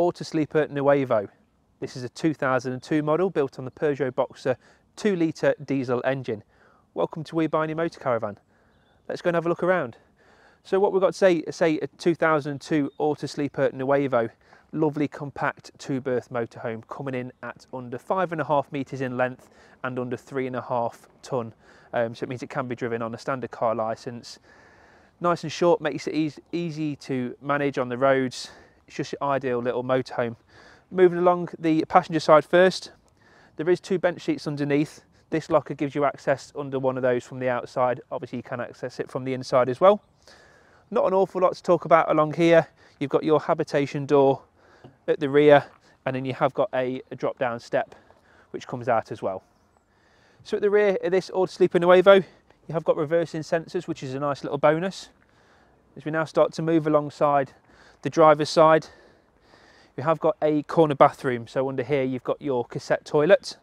Autosleeper Nuevo. This is a 2002 model built on the Peugeot Boxer 2 litre diesel engine. Welcome to We Buy Any Motor Caravan. Let's go and have a look around. So what we've got to say, say a 2002 Autosleeper Nuevo, lovely compact two berth motorhome coming in at under five and a half metres in length and under three and a half tonne. Um, so it means it can be driven on a standard car licence. Nice and short, makes it easy to manage on the roads. It's just your ideal little motorhome. Moving along the passenger side first, there is two bench seats underneath. This locker gives you access under one of those from the outside. Obviously you can access it from the inside as well. Not an awful lot to talk about along here. You've got your habitation door at the rear and then you have got a, a drop down step which comes out as well. So at the rear of this Autosleeper Nuevo you have got reversing sensors which is a nice little bonus. As we now start to move alongside the driver's side you have got a corner bathroom so under here you've got your cassette toilet.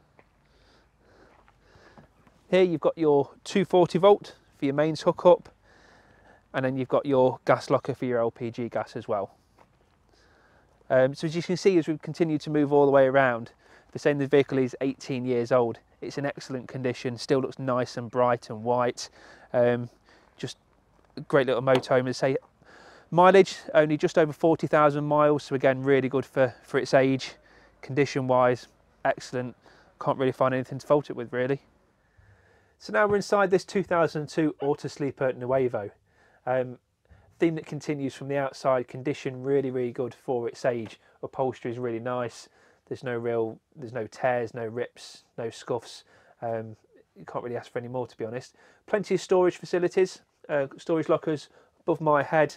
Here you've got your 240 volt for your mains hookup and then you've got your gas locker for your LPG gas as well. Um, so as you can see, as we continue to move all the way around, the saying the vehicle is 18 years old. It's in excellent condition, still looks nice and bright and white. Um, just a great little motorhome. As say, mileage only just over 40,000 miles, so again, really good for, for its age. Condition-wise, excellent. Can't really find anything to fault it with, really. So now we're inside this 2002 Auto Autosleeper Nuevo. Um, theme that continues from the outside, condition really, really good for its age. Upholstery is really nice. There's no real, there's no tears, no rips, no scuffs. Um, you can't really ask for any more, to be honest. Plenty of storage facilities, uh, storage lockers above my head,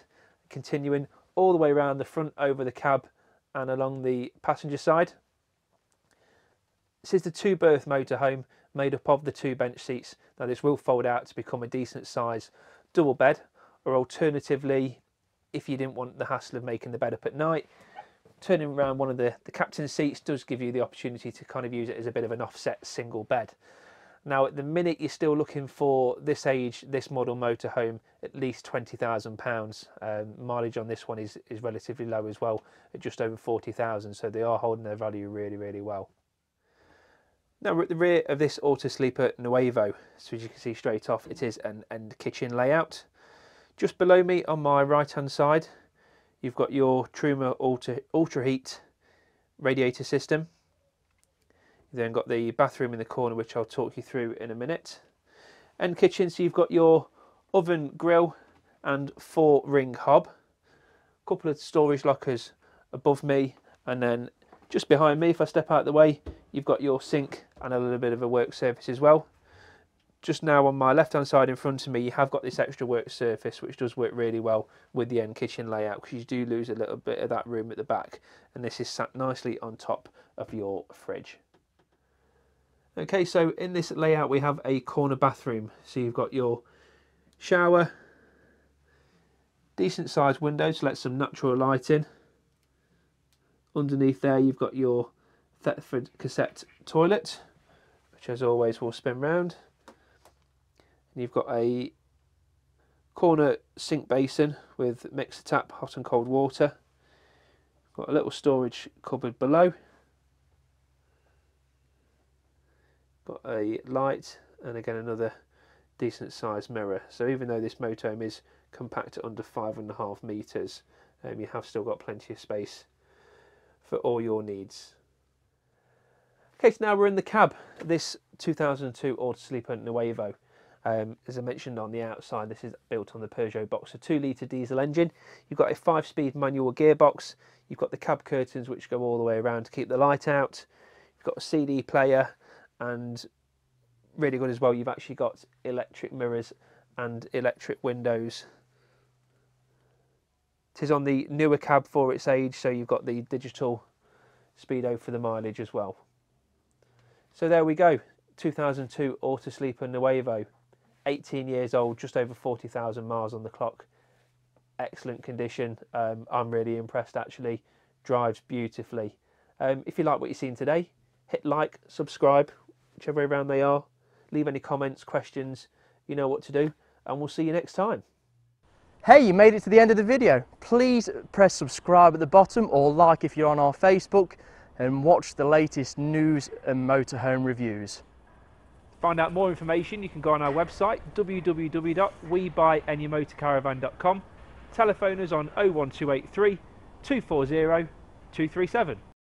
continuing all the way around the front over the cab and along the passenger side. This is the two berth motorhome made up of the two bench seats. Now this will fold out to become a decent size double bed or alternatively, if you didn't want the hassle of making the bed up at night, turning around one of the, the captain's seats does give you the opportunity to kind of use it as a bit of an offset single bed. Now, at the minute, you're still looking for this age, this model motorhome, at least £20,000. Um, mileage on this one is, is relatively low as well, at just over 40,000. So they are holding their value really, really well. Now we're at the rear of this Auto Sleeper Nuevo. So as you can see straight off, it is an end kitchen layout. Just below me on my right hand side, you've got your Truma Ultra, Ultra Heat radiator system. You've then got the bathroom in the corner, which I'll talk you through in a minute. And kitchen, so you've got your oven, grill, and four ring hob. A couple of storage lockers above me, and then just behind me, if I step out of the way, you've got your sink and a little bit of a work surface as well just now on my left hand side in front of me you have got this extra work surface which does work really well with the end kitchen layout because you do lose a little bit of that room at the back and this is sat nicely on top of your fridge. Okay so in this layout we have a corner bathroom so you've got your shower, decent sized windows let some natural light in. Underneath there you've got your Thetford cassette toilet which as always will spin round and you've got a corner sink basin with mixer tap, hot and cold water. Got a little storage cupboard below. Got a light and again another decent sized mirror. So even though this motorhome is compact at under five and a half meters, um, you have still got plenty of space for all your needs. Okay, so now we're in the cab. This 2002 Autosleeper Nuevo. Um, as I mentioned on the outside, this is built on the Peugeot Boxer 2 litre diesel engine. You've got a 5-speed manual gearbox. You've got the cab curtains which go all the way around to keep the light out. You've got a CD player and really good as well, you've actually got electric mirrors and electric windows. It is on the newer cab for its age, so you've got the digital speedo for the mileage as well. So there we go, 2002 Autosleeper Nuevo. 18 years old, just over 40,000 miles on the clock. Excellent condition. Um, I'm really impressed actually. Drives beautifully. Um, if you like what you've seen today, hit like, subscribe, whichever way around they are. Leave any comments, questions. You know what to do, and we'll see you next time. Hey, you made it to the end of the video. Please press subscribe at the bottom or like if you're on our Facebook and watch the latest news and motorhome reviews. Find out more information, you can go on our website www.webuyanymotorcaravan.com. Telephone us on 01283 240 237.